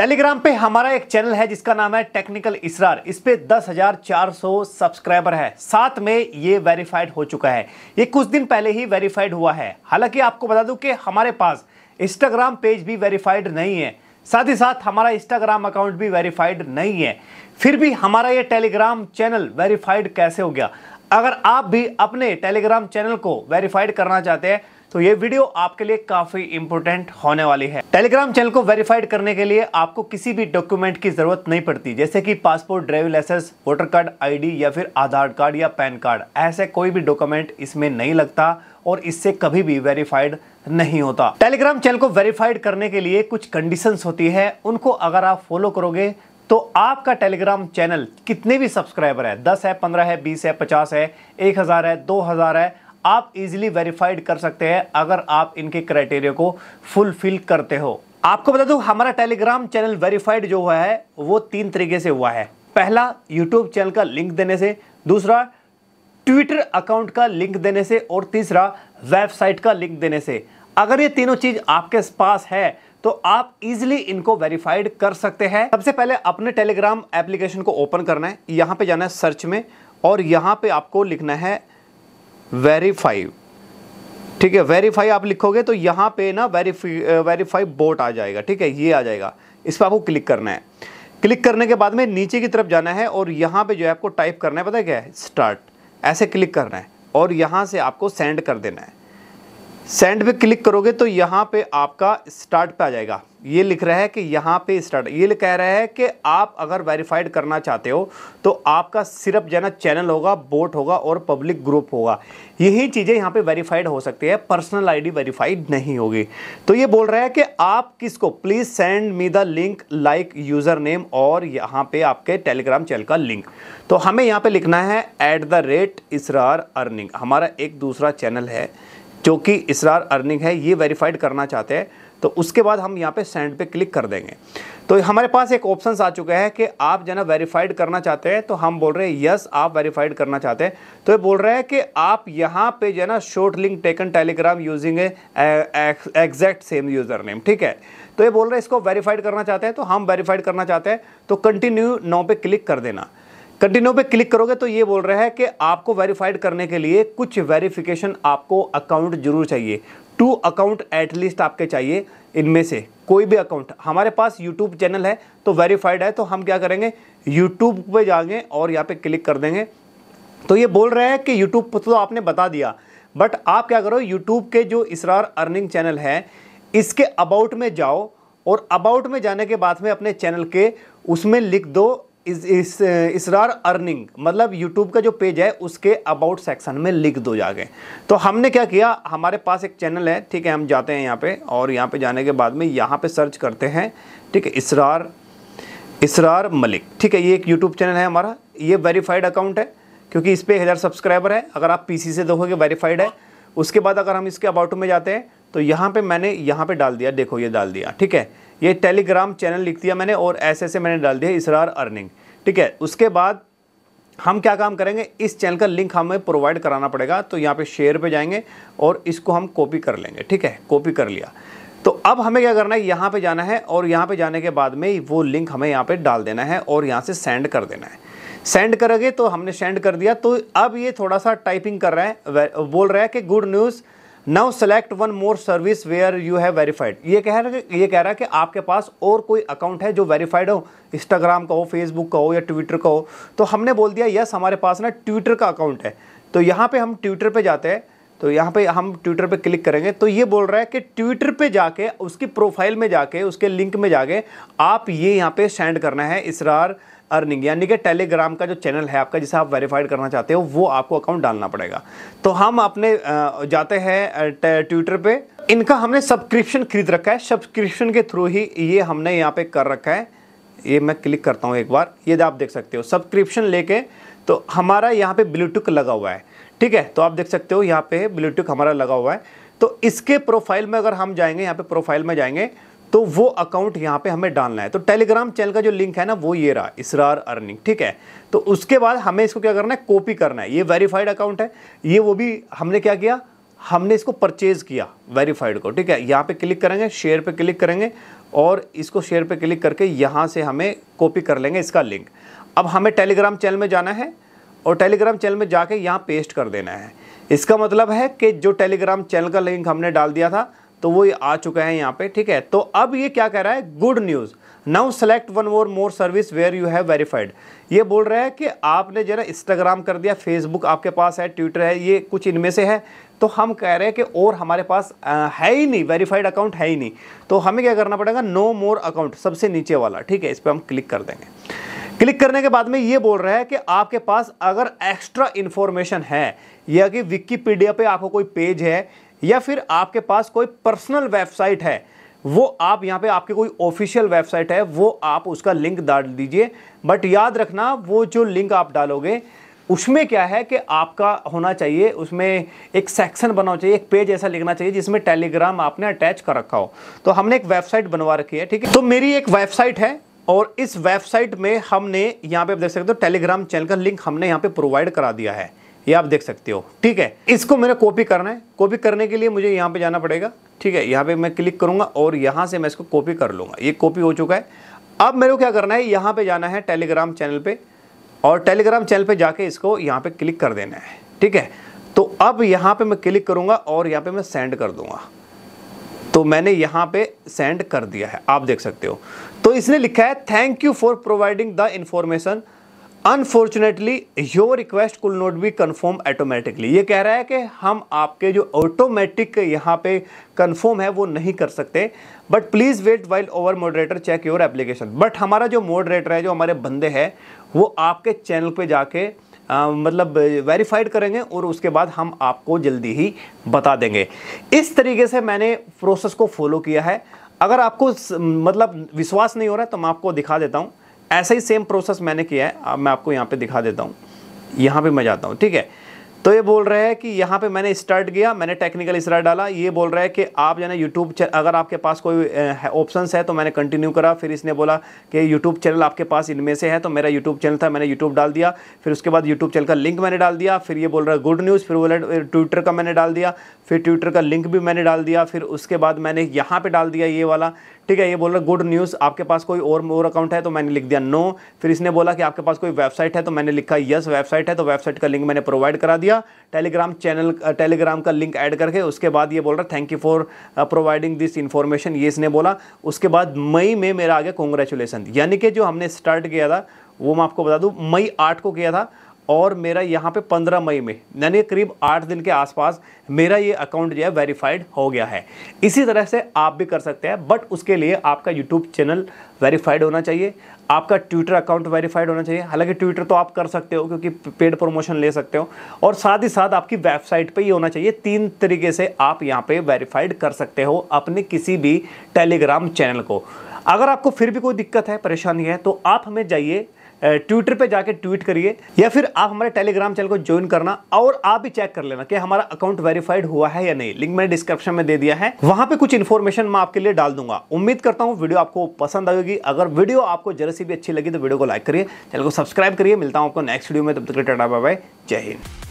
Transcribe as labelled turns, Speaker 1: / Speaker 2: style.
Speaker 1: Telegram पे हमारा एक चैनल है जिसका नाम है टेक्निकल इसरार। इस पे 10,400 सब्सक्राइबर है। साथ में ये वेरीफाइड हो चुका है। ये कुछ दिन पहले ही वेरीफाइड हुआ है। हालाँकि आपको बता दूँ कि हमारे पास इंस्टाग्राम पेज भी वेरीफाइड नहीं है। साथ ही साथ हमारा इंस्टाग्राम अकाउंट भी वेरीफाइड नहीं है। फिर भी हमारा ये टेलीग्राम चैनल वेरीफाइड कैसे हो गया? अगर आप भी अपने टेलीग्राम चैनल को वेरीफाइड करना चाहते हैं तो ये वीडियो आपके लिए काफ़ी इंपोर्टेंट होने वाली है। टेलीग्राम चैनल को वेरीफाइड करने के लिए आपको किसी भी डॉक्यूमेंट की ज़रूरत नहीं पड़ती, जैसे कि passport driving licence voter card ID या फिर आधार कार्ड या पैन कार्ड ऐसे कोई भी डॉक्यूमेंट इसमें नहीं लगता और इससे कभी भी वेरीफाइड नहीं होता। टेलीग्राम चैनल को वेरीफाइड करने के लिए कुछ कंडीशंस होती है, उनको अगर आप फॉलो करोगे तो आपका टेलीग्राम चैनल कितने भी सब्सक्राइबर है, दस है, पंद्रह है, बीस है, पचास है, एक हज़ार है, दो हज़ार है आप इजीली वेरीफाइड कर सकते हैं अगर आप इनके क्राइटेरिया को फुलफिल करते हो। आपको बता दूँ, हमारा टेलीग्राम चैनल वेरीफाइड जो हुआ है, वो तीन तरीके से हुआ है। पहला यूट्यूब चैनल का लिंक देने से। दूसरा ट्विटर अकाउंट का लिंक देने से। और तीसरा वेबसाइट का लिंक देने से। अगर ये तीनों चीज़ आपके पास है तो आप इजिली इनको वेरीफाइड कर सकते हैं। सबसे पहले अपने टेलीग्राम एप्लीकेशन को ओपन करना है। यहाँ पे जाना है सर्च में और यहाँ पे आपको लिखना है वेरीफाई ठीक है वेरीफाई आप लिखोगे तो यहाँ पे ना वेरीफाई वेरीफाई बोट आ जाएगा, ठीक है, ये आ जाएगा। इस पर आपको क्लिक करना है। क्लिक करने के बाद में नीचे की तरफ़ जाना है और यहाँ पे जो है आपको टाइप करना है, पता है क्या है? स्टार्ट ऐसे क्लिक करना है और यहाँ से आपको सेंड कर देना है। सेंड पे क्लिक करोगे तो यहाँ पे आपका स्टार्ट पे आ जाएगा। ये लिख रहा है कि यहाँ पे स्टार्ट ये कह रहा है कि आप अगर वेरीफाइड करना चाहते हो तो आपका सिर्फ़ जो चैनल होगा बोट होगा और पब्लिक ग्रुप होगा। यही चीज़ें यहाँ पे वेरीफाइड हो सकती है पर्सनल आईडी वेरीफाइड नहीं होगी। तो ये बोल रहा है कि आप किसको? Please send me the link like user name और यहाँ पे आपके टेलीग्राम चैनल का लिंक तो हमें यहाँ पे लिखना है at the rate Israr earning हमारा एक दूसरा चैनल है जो कि इसरार अर्निंग है, ये वेरीफाइड करना चाहते हैं तो उसके बाद हम यहाँ पे सेंड पे क्लिक कर देंगे। तो हमारे पास एक ऑप्शन आ चुका है कि आप जो ना वेरीफाइड करना चाहते हैं तो हम बोल रहे हैं यस आप वेरीफाइड करना चाहते हैं। तो ये बोल रहे हैं कि आप यहाँ पे जो ना short link taken Telegram using exact same user name ठीक है? तो ये बोल रहे हैं, इसको वेरीफाइड करना चाहते हैं तो हम वेरीफाइड करना चाहते हैं। तो कंटिन्यू नो पे क्लिक कर देना। कंटिन्यू पे क्लिक करोगे तो ये बोल रहा है कि आपको वेरीफाइड करने के लिए कुछ वेरिफिकेशन आपको अकाउंट ज़रूर चाहिए। टू अकाउंट एटलीस्ट आपके चाहिए इनमें से, कोई भी अकाउंट। हमारे पास यूट्यूब चैनल है तो वेरीफाइड है तो हम क्या करेंगे? यूट्यूब पे जाएँगे और यहाँ पे क्लिक कर देंगे। तो ये बोल रहे हैं कि यूट्यूब तो आपने बता दिया बट आप क्या करो यूट्यूब के जो इसरार अर्निंग चैनल है, इसके अबाउट में जाओ और अबाउट में जाने के बाद में अपने चैनल के उसमें लिख दो इस, इस इसरार अर्निंग मतलब यूट्यूब का जो पेज है उसके अबाउट सेक्शन में लिख दो जाके। तो हमने क्या किया हमारे पास एक चैनल है ठीक है हम जाते हैं यहाँ पे और यहाँ पे जाने के बाद में यहाँ पे सर्च करते हैं ठीक है इसरार इसरार मलिक। ठीक है ये एक यूट्यूब चैनल है हमारा ये वेरीफाइड अकाउंट है क्योंकि इस पर हज़ार सब्सक्राइबर है अगर आप पीसी से देखोगे वेरीफाइड है। उसके बाद अगर हम इसके अबाउट में जाते हैं तो यहाँ पे मैंने यहाँ पे डाल दिया, देखो ये डाल दिया, ठीक है? ये टेलीग्राम चैनल लिख दिया मैंने और ऐसे ऐसे मैंने डाल दिया इसरार अर्निंग ठीक है? उसके बाद हम क्या काम करेंगे? इस चैनल का लिंक हमें प्रोवाइड कराना पड़ेगा तो यहाँ पे शेयर पे जाएँगे और इसको हम कॉपी कर लेंगे, ठीक है? कॉपी कर लिया। तो अब हमें क्या करना है? यहाँ पे जाना है और यहाँ पे जाने के बाद में वो लिंक हमें यहाँ पे डाल देना है और यहाँ से सेंड कर देना है। सेंड करोगे तो हमने सेंड कर दिया तो अब ये थोड़ा सा टाइपिंग कर रहा है बोल रहा है कि good news now select one more service where you have verified ये कह रहा है ये कह रहा है कि आपके पास और कोई अकाउंट है जो वेरीफाइड हो इंस्टाग्राम का हो फेसबुक का हो या ट्विटर का हो। तो हमने बोल दिया यस हमारे पास ना ट्विटर का अकाउंट है। तो यहाँ पे हम ट्विटर पे जाते हैं। तो यहाँ पे हम ट्विटर पे क्लिक करेंगे। तो ये बोल रहा है कि ट्विटर पे जाके, उसकी प्रोफ़ाइल में जाके, उसके लिंक में जाके, आप ये यहाँ पे सेंड करना है, इसरार अर्निंग, यानी कि टेलीग्राम का जो चैनल है आपका, जिसे आप वेरीफाइड करना चाहते हो, वो आपको अकाउंट डालना पड़ेगा। तो हम अपने जाते हैं ट्विटर पे। इनका हमने सब्सक्रिप्शन खरीद रखा है। सब्सक्रिप्शन के थ्रू ही ये हमने यहाँ पे कर रखा है। ये मैं क्लिक करता हूँ एक बार। ये आप देख सकते हो। सब्सक्रिप्शन लेके तो हमारा यहाँ पे ब्लूटूथ लगा हुआ है। ठीक है? तो आप देख सकते हो, यहाँ पे ब्लूटूथ हमारा लगा हुआ है। तो इसके प्रोफ़ाइल में अगर हम जाएँगे, यहाँ पे प्रोफ़ाइल में जाएँगे तो वो अकाउंट यहाँ पे हमें डालना है। तो टेलीग्राम चैनल का जो लिंक है ना, वो ये रहा, इसरार अर्निंग ठीक है? तो उसके बाद हमें इसको क्या करना है? कॉपी करना है। ये वेरीफाइड अकाउंट है। ये वो भी हमने क्या किया? हमने इसको परचेज किया वेरीफाइड को, ठीक है? यहाँ पे क्लिक करेंगे शेयर पे क्लिक करेंगे और इसको शेयर पे क्लिक करके यहाँ से हमें कॉपी कर लेंगे इसका लिंक अब हमें टेलीग्राम चैनल में जाना है और टेलीग्राम चैनल में जाके यहाँ पेस्ट कर देना है। इसका मतलब है कि जो टेलीग्राम चैनल का लिंक हमने डाल दिया था तो वो आ चुका है यहाँ पे, ठीक है? तो अब ये क्या कह रहा है? Good news now select one more more service where you have verified ये बोल रहा है कि आपने जरा इंस्टाग्राम कर दिया फेसबुक आपके पास है ट्विटर है, ये कुछ इनमें से है। तो हम कह रहे हैं कि और हमारे पास है ही नहीं वेरीफाइड अकाउंट है ही नहीं। तो हमें क्या करना पड़ेगा? नो मोर अकाउंट सबसे नीचे वाला, ठीक है? इस पर हम क्लिक कर देंगे। क्लिक करने के बाद में ये बोल रहा है कि आपके पास अगर एक्स्ट्रा इन्फॉर्मेशन है, या कि विकीपीडिया पे आपको कोई पेज है या फिर आपके पास कोई पर्सनल वेबसाइट है, वो आप यहाँ पे आपकी कोई ऑफिशियल वेबसाइट है, वो आप उसका लिंक डाल दीजिए। बट याद रखना, वो जो लिंक आप डालोगे, उसमें क्या है कि आपका होना चाहिए, उसमें एक सेक्शन बना चाहिए, एक पेज ऐसा लिखना चाहिए जिसमें टेलीग्राम आपने अटैच कर रखा हो। तो हमने एक वेबसाइट बनवा रखी है, ठीक है? तो मेरी एक वेबसाइट है और इस वेबसाइट में हमने यहाँ पे आप देख सकते हो टेलीग्राम चैनल का लिंक हमने यहाँ पे प्रोवाइड करा दिया है। ये आप देख सकते हो। ठीक है, इसको मैंने कॉपी करना है। कॉपी करने के लिए मुझे यहाँ पे जाना पड़ेगा। ठीक है, यहाँ पे मैं क्लिक करूँगा और यहाँ से मैं इसको कॉपी कर लूँगा। ये कॉपी हो चुका है। अब मेरे को क्या करना है? यहाँ पे जाना है टेलीग्राम चैनल पे और टेलीग्राम चैनल पे जाके इसको यहाँ पे क्लिक कर देना है। ठीक है तो अब यहाँ पे मैं क्लिक करूँगा और यहाँ पे मैं सेंड कर दूँगा। तो मैंने यहाँ पे सेंड कर दिया है। आप देख सकते हो। तो इसने लिखा है thank you for providing the information unfortunately your request could not be confirm automatically ये कह रहा है कि हम आपके जो ऑटोमेटिक यहाँ पे कन्फर्म है वो नहीं कर सकते। But please wait while our moderator check your application but हमारा जो मॉडरेटर है जो हमारे बंदे हैं वो आपके चैनल पे जाके आ, मतलब वेरीफाइड करेंगे और उसके बाद हम आपको जल्दी ही बता देंगे। इस तरीके से मैंने प्रोसेस को फॉलो किया है। अगर आपको मतलब विश्वास नहीं हो रहा है तो मैं आपको दिखा देता हूँ। ऐसा ही सेम प्रोसेस मैंने किया है। अब मैं आपको यहाँ पे दिखा देता हूँ। यहाँ पे मैं जाता हूँ, ठीक है? तो ये बोल रहा है कि यहाँ पे मैंने स्टार्ट किया, मैंने टेक्निकल इसरा डाला। ये बोल रहा है कि आप जो है यूट्यूब अगर आपके पास कोई ऑप्शन है तो मैंने कंटिन्यू करा। फिर इसने बोला कि यूट्यूब चैनल आपके पास इनमें से है तो मेरा यूट्यूब चैनल था, मैंने यूट्यूब डाल दिया। फिर उसके बाद यूट्यूब चैनल का लिंक मैंने डाल दिया। फिर ये बोल रहा है गुड न्यूज़ फिर बोला ट्विटर का मैंने डाल दिया। फिर ट्विटर का लिंक भी मैंने डाल दिया। फिर उसके बाद मैंने यहाँ पर डाल दिया ये वाला। ठीक है, ये बोल रहा गुड न्यूज़ आपके पास कोई और मोर अकाउंट है तो मैंने लिख दिया नो फिर इसने बोला कि आपके पास कोई वेबसाइट है तो मैंने लिखा यस वेबसाइट है तो वेबसाइट का लिंक मैंने प्रोवाइड करा दिया। टेलीग्राम चैनल टेलीग्राम का लिंक ऐड करके उसके बाद ये बोल रहा thank you for providing this information ये इसने बोला। उसके बाद मई में मेरा आ गया कॉन्ग्रेचुलेसन यानी कि जो हमने स्टार्ट किया था, वो मैं आपको बता दूँ, मई आठ को किया था। और मेरा यहाँ पे 15 मई में, यानी करीब आठ दिन के आसपास मेरा ये अकाउंट जो है वेरीफाइड हो गया है। इसी तरह से आप भी कर सकते हैं बट उसके लिए आपका यूट्यूब चैनल वेरीफाइड होना चाहिए, आपका ट्विटर अकाउंट वेरीफाइड होना चाहिए। हालाँकि ट्विटर तो आप कर सकते हो, क्योंकि पेड प्रमोशन ले सकते हो, और साथ ही साथ आपकी वेबसाइट पे ही होना चाहिए। तीन तरीके से आप यहाँ पे वेरीफाइड कर सकते हो अपने किसी भी टेलीग्राम चैनल को। अगर आपको फिर भी कोई दिक्कत है, परेशानी है तो आप हमें जाइए ट्विटर पे जाके ट्वीट करिए, या फिर आप हमारे टेलीग्राम चैनल को ज्वाइन करना, और आप भी चेक कर लेना कि हमारा अकाउंट वेरीफाइड हुआ है या नहीं। लिंक मैंने डिस्क्रिप्शन में दे दिया है। वहाँ पे कुछ इन्फॉर्मेशन मैं आपके लिए डाल दूँगा। उम्मीद करता हूँ वीडियो आपको पसंद आएगी। अगर वीडियो आपको जरा सी भी अच्छी लगी तो वीडियो को लाइक करिए चैनल को सब्सक्राइब करिए। मिलता हूँ आपको नेक्स्ट वीडियो में, तब तक टाटा बाय जय हिंद।